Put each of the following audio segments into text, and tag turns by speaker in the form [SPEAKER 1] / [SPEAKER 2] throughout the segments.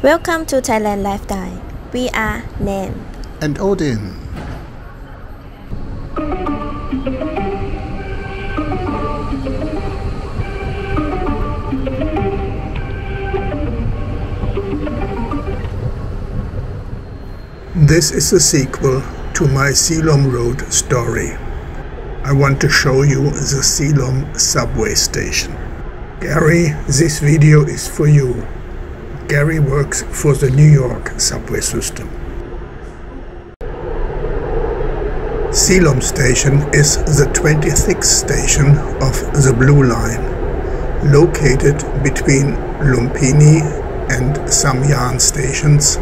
[SPEAKER 1] Welcome to Thailand Lifestyle. We are Nan.
[SPEAKER 2] and Odin. This is a sequel to my Silom Road story. I want to show you the Silom subway station. Gary, this video is for you. Gary works for the New York subway system. Silom Station is the 26th station of the Blue Line, located between Lumpini and Samyan stations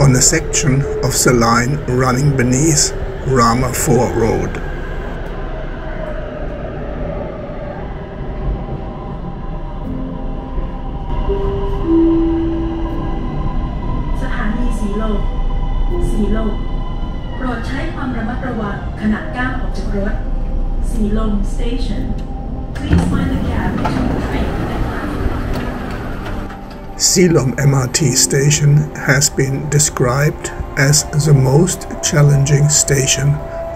[SPEAKER 2] on a section of the line running beneath Rama 4 Road.
[SPEAKER 3] ลม สีลม โปรดใช้ความระมัดระวังขณะก้าวออกจากรถ สีลม station please find the cab between the train and platform
[SPEAKER 2] Silom MRT station has been described as the most challenging station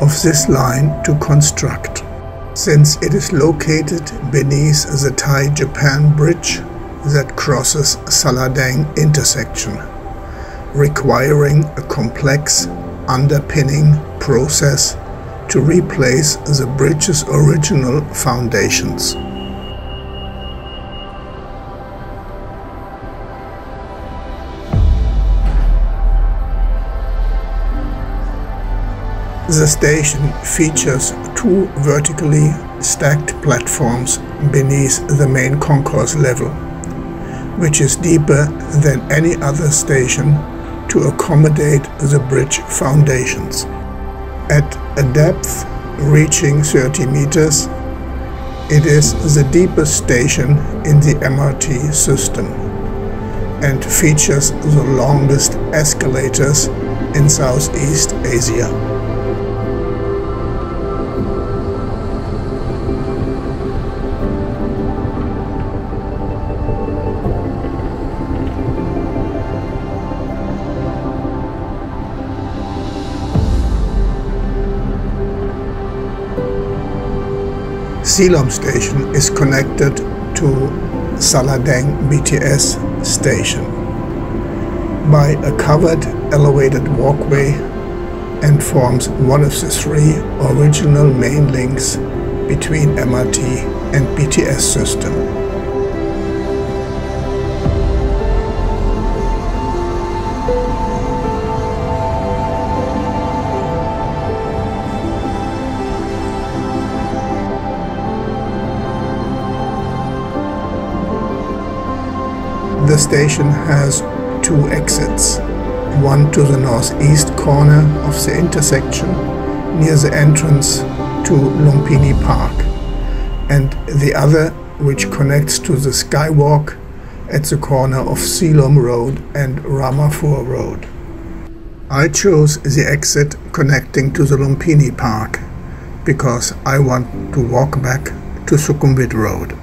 [SPEAKER 2] of this line to construct, since it is located beneath the Thai-Japan bridge that crosses Saladang intersection, requiring a complex underpinning process to replace the bridge's original foundations. The station features two vertically stacked platforms beneath the main concourse level, which is deeper than any other station to accommodate the bridge foundations. At a depth reaching 30 meters, it is the deepest station in the MRT system and features the longest escalators in Southeast Asia. Silom station is connected to Saladang BTS station by a covered elevated walkway and forms one of the three original main links between MRT and BTS system. Station has two exits, one to the northeast corner of the intersection near the entrance to Lumpini Park, and the other which connects to the skywalk at the corner of Silom Road and Rama 4 Road. I chose the exit connecting to the Lumpini Park because I want to walk back to Sukhumvit Road.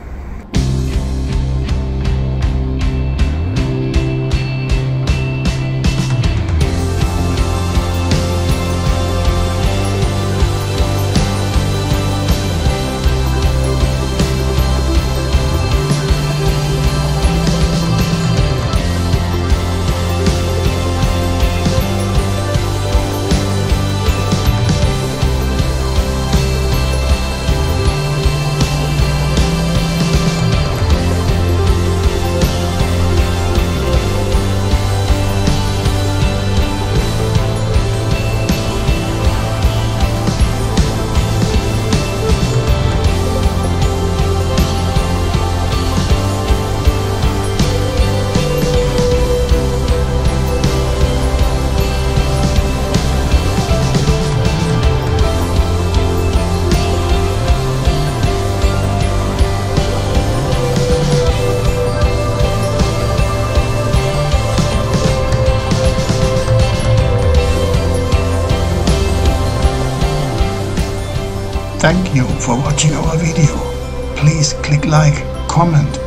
[SPEAKER 2] Thank you for watching our video. Please click like, comment,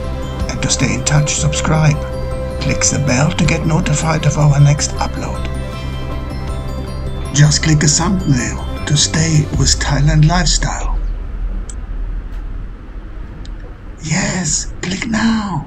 [SPEAKER 2] and to stay in touch, subscribe. Click the bell to get notified of our next upload. Just click a thumbnail to stay with Thailand lifestyle. Yes, click now.